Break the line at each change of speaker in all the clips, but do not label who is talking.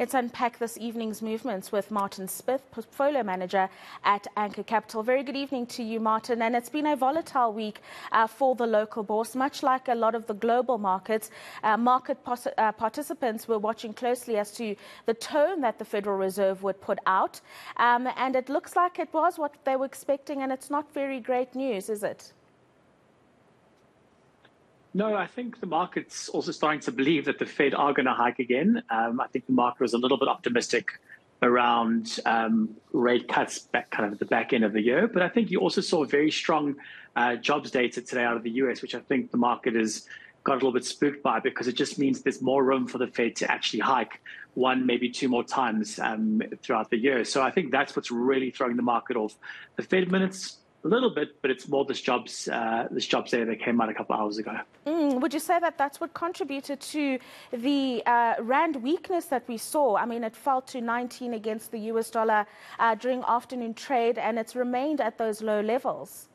Let's unpack this evening's movements with Martin Smith, portfolio manager at Anchor Capital. Very good evening to you, Martin. And it's been a volatile week uh, for the local bourse, much like a lot of the global markets. Uh, market uh, participants were watching closely as to the tone that the Federal Reserve would put out. Um, and it looks like it was what they were expecting, and it's not very great news, is it?
No, I think the market's also starting to believe that the Fed are going to hike again. Um, I think the market was a little bit optimistic around um, rate cuts back kind of at the back end of the year. But I think you also saw very strong uh, jobs data today out of the US, which I think the market has got a little bit spooked by because it just means there's more room for the Fed to actually hike one, maybe two more times um, throughout the year. So I think that's what's really throwing the market off. The Fed minutes a little bit, but it's more this jobs uh, this jobs data that came out a couple of hours ago.
Mm, would you say that that's what contributed to the uh, rand weakness that we saw? I mean, it fell to 19 against the US dollar uh, during afternoon trade, and it's remained at those low levels.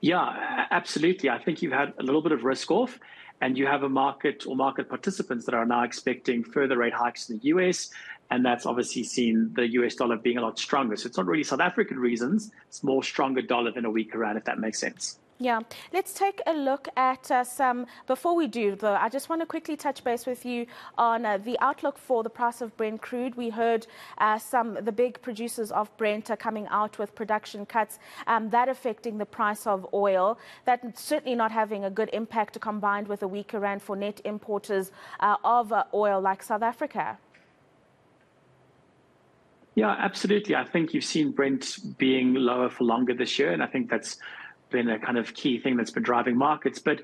Yeah, absolutely. I think you've had a little bit of risk off, and you have a market or market participants that are now expecting further rate hikes in the US and that's obviously seen the US dollar being a lot stronger. So it's not really South African reasons, it's more stronger dollar than a weaker rand, if that makes sense.
Yeah, let's take a look at uh, some. Before we do, though, I just want to quickly touch base with you on uh, the outlook for the price of Brent crude. We heard uh, some the big producers of Brent are coming out with production cuts, um, that affecting the price of oil. That certainly not having a good impact combined with a weaker rand for net importers uh, of uh, oil like South Africa.
Yeah, absolutely. I think you've seen Brent being lower for longer this year, and I think that's been a kind of key thing that's been driving markets. But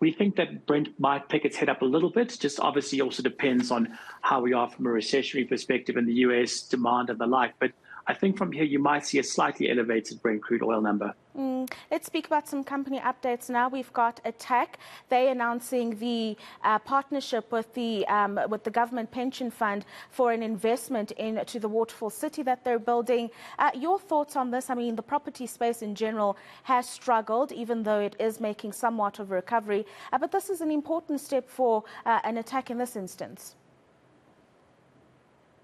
we think that Brent might pick its head up a little bit. Just obviously also depends on how we are from a recessionary perspective in the US, demand and the like. But I think from here you might see a slightly elevated Brent crude oil number.
Mm. Let's speak about some company updates now. We've got Attacq. They announcing the uh, partnership with the um, with the government pension fund for an investment into the waterfall city that they're building. Uh, your thoughts on this? I mean, the property space in general has struggled, even though it is making somewhat of a recovery. Uh, but this is an important step for uh, an Attacq in this instance.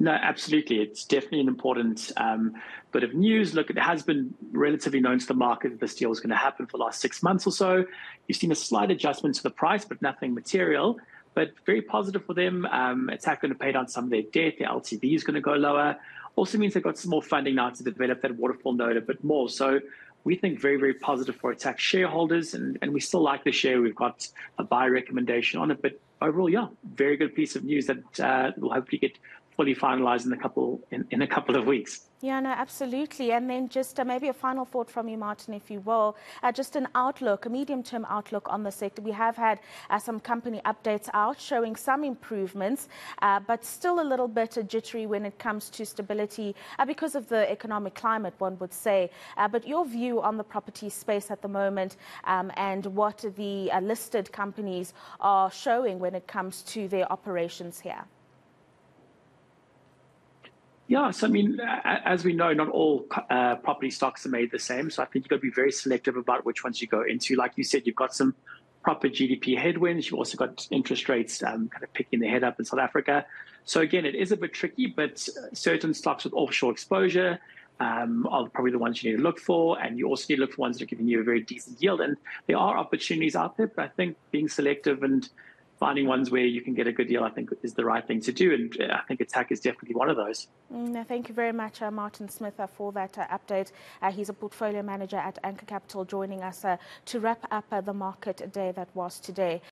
No, absolutely. It's definitely an important um, bit of news. Look, it has been relatively known to the market that this deal is going to happen for the last six months or so. You've seen a slight adjustment to the price, but nothing material. But very positive for them. Um, it's going to pay down some of their debt. Their LTV is going to go lower. Also means they've got some more funding now to develop that waterfall node a bit more. So we think very, very positive for Attacq shareholders, and, and we still like the share. We've got a buy recommendation on it, but overall, yeah, very good piece of news that uh, will hopefully get fully finalized in a couple in, in a couple of weeks.
Yeah, no, absolutely. And then just uh, maybe a final thought from you, Martin, if you will. Uh, just an outlook, a medium term outlook on the sector. We have had uh, some company updates out showing some improvements, uh, but still a little bit jittery when it comes to stability uh, because of the economic climate, one would say. Uh, but your view on the property space at the moment um, and what the listed companies are showing when it comes to their operations here?
Yeah, so I mean, as we know, not all uh, property stocks are made the same. So I think you've got to be very selective about which ones you go into. Like you said, you've got some proper GDP headwinds. You've also got interest rates um, kind of picking their head up in South Africa. So again, it is a bit tricky, but certain stocks with offshore exposure um, are probably the ones you need to look for. And you also need to look for ones that are giving you a very decent yield. And there are opportunities out there, but I think being selective and finding ones where you can get a good deal, I think, is the right thing to do. And uh, I think Attacq is definitely one of those.
Mm, thank you very much, uh, Martin Smith, uh, for that uh, update. Uh, he's a portfolio manager at Anchor Capital, joining us uh, to wrap up the market day that was today.